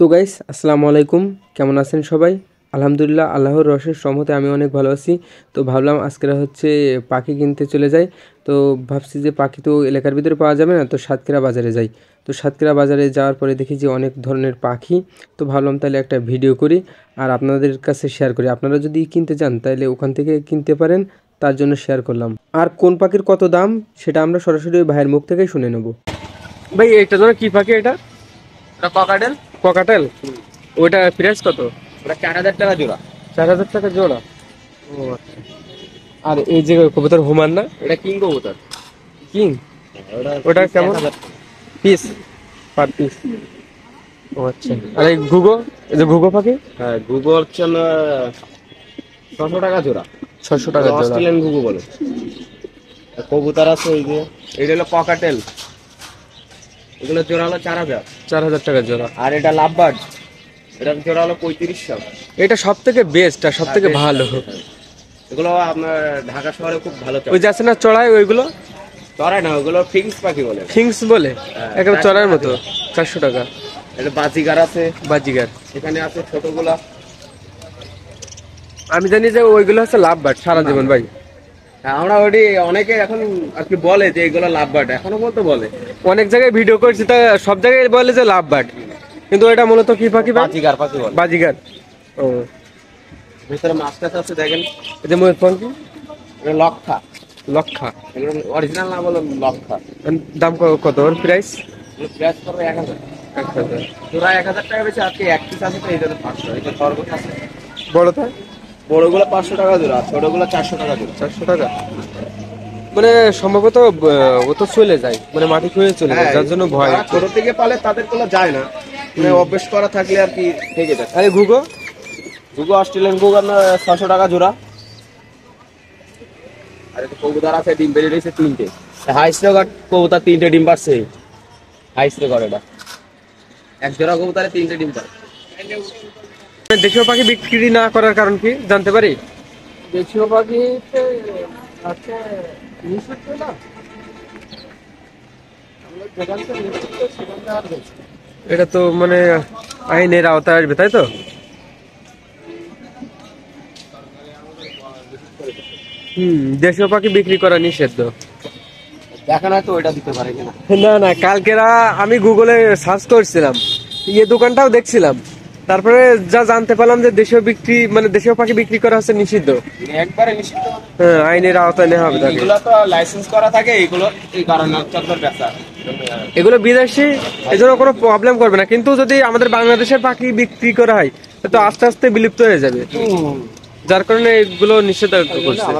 তো গাইস আসসালামু আলাইকুম। কেমন আছেন সবাই? আলহামদুলিল্লাহ আল্লাহর রসের সম্মতে আমি অনেক ভালো আছি। তো ভাবলাম আজকেরা হচ্ছে পাখি কিনতে চলে যাই। তো ভাবছি যে পাখি তো এলাকার ভিতরে পাওয়া যাবে না তো সাতক্ষীরা বাজারে যাই। তো সাতক্ষীরা বাজারে যাওয়ার পরে দেখি যে অনেক ধরনের পাখি। তো ভাবলাম তাহলে একটা ভিডিও করি আর আপনাদের কাছে শেয়ার করি। আপনারা যদি কিনতে চান তাহলে ওখান থেকে কিনতে পারেন তার জন্য শেয়ার করলাম। আর কোন পাখির কত দাম সেটা আমরা সরাসরি ভাইয়ের মুখ থেকেই শুনে নেব। ভাই এটা ধরো কি পাখি এটা? ওটা ককাটেল? ওইটা প্রাইস কত? ওটা চার হাজার টাকা জোড়া। চার হাজার টাকা জোড়া? ও আচ্ছা। আর এই যে কবুতর হুমান না? এটা কিং কবুতর। কিং? ওটা ওটা কেমন? পিস পার পিস ও আচ্ছা। আর এই ঘুঘো? এই যে ঘুঘো পাখি? হ্যাঁ গুগল হচ্ছে না ছশো টাকা জোড়া। ছশো টাকা জোড়া। অস্ট্রেলিয়ান গুগু বলে। কবুতর আছে ওই যে এটা হলো ককাটেল। এগুলো জোড়া হলো চার হাজার। চার হাজার টাকা জোড়া। আর এটা লাভবার্ড এটা জোড়া হলো পঁয়ত্রিশশো। এটা সব থেকে বেস্ট আর সব থেকে হ্যাঁ, ভালো। এগুলো আপনার ঢাকা শহরে খুব ভালো ওই যে আছে না চড়াই ওইগুলো? চড়ায় না ওগুলো ফিক্স পাখি বলে। ফিংস বলে? হ্যাঁ, একেবারে চড়ার মতো? চারশো টাকা। এটা বাজিগার আছে। বাজিগার। এখানে আছে ছোটগুলা। আমি জানি যে ওইগুলো হচ্ছে লাভ বাট সারা জীবন ভাই। হ্যাঁ, আমরা ওটি অনেকে এখন আর কি বলে যে এগুলো লাভবার্ড এখনও বলতে বলে। অনেক জায়গায় ভিডিও করছি তা সব জায়গায় বলে যে লাভ বাট কিন্তু এটা মূলত কি পাখি বাজিগার পাখি বলে। বাজিগার। ও। ভিতরে মাছ টাছ আছে দেখেন। এই যে ময়ূর পাখি এটা লক্ষা। লক্ষা। অরিজিনাল না বলে লক্ষা। দাম ক- কত? ওর প্রাইস প্রাইস করবে এক হাজার। এক হাজার। তোরা এক হাজার টাকা বেশি আজকে এক পিস আছে তো এই জন্য পাঁচশো। এটা সর্বোচ্চ আছে। বড়টা বড়গুলো পাঁচশো টাকা জোড়া ছোটগুলো চারশো টাকা জোড়া। চারশো টাকা? মানে সম্ভবত ও তো চলে যায় মানে মাটি খুঁয়ে চলে যায় যার জন্য ভয়। ছোট থেকে পালে তাদেরগুলো যায় না। মানে অভ্যেস করা থাকলে আর কি থেকে যায়। আরে ঘুঘো? গুগো অস্ট্রেলিয়ান গুগো আপনার ছশো টাকা জোড়া। আর একটা কবুতর আছে ডিম বেরিয়ে রয়েছে তিনটে। হাইস রেকর্ড কবুতর তিনটে ডিম পারছে। হাইস রেকর্ড এটা। এক জোড়া কবুতরে তিনটে ডিম পারে। দেশীয় পাখি বিক্রি না করার কারণ কি জানতে পারি? দেশীয় আছে না? বেশি এটা তো মানে আইনের আওতায় আসবে তাই তো? হুম দেশীয় পাখি বিক্রি করা ওইটা দিতে পারে কিনা? না না কালকেরা আমি গুগলে সার্চ করছিলাম। ইয়ে দোকানটাও দেখছিলাম। তারপরে যা জানতে পারলাম যে দেশীয় বিক্রি মানে দেশীয় পাখি বিক্রি করা হচ্ছে নিষিদ্ধ। একবারে নিষিদ্ধ। হ্যাঁ আইনের আওতায় নেওয়া হবে তাকে। এগুলো তো লাইসেন্স করা থাকে এগুলো এই কারণে চক্কর ব্যবসা। এগুলো বিদেশি এজন্য কোনো প্রবলেম করবে না। কিন্তু যদি আমাদের বাংলাদেশের পাখি বিক্রি করা হয় তো আস্তে আস্তে বিলুপ্ত হয়ে যাবে। যার কারণে এগুলো নিষেধাজ্ঞা করছে।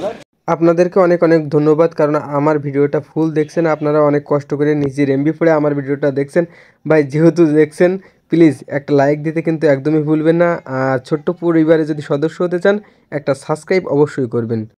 আপনাদেরকে অনেক অনেক ধন্যবাদ কারণ আমার ভিডিওটা ফুল দেখছেন। আপনারা অনেক কষ্ট করে নিজের এমবি পড়ে আমার ভিডিওটা দেখছেন। ভাই যেহেতু দেখছেন প্লিজ একটা লাইক দিতে কিন্তু একদমই ভুলবেন না। আর ছোট্ট পরিবারে যদি সদস্য হতে চান, একটা সাবস্ক্রাইব অবশ্যই করবেন।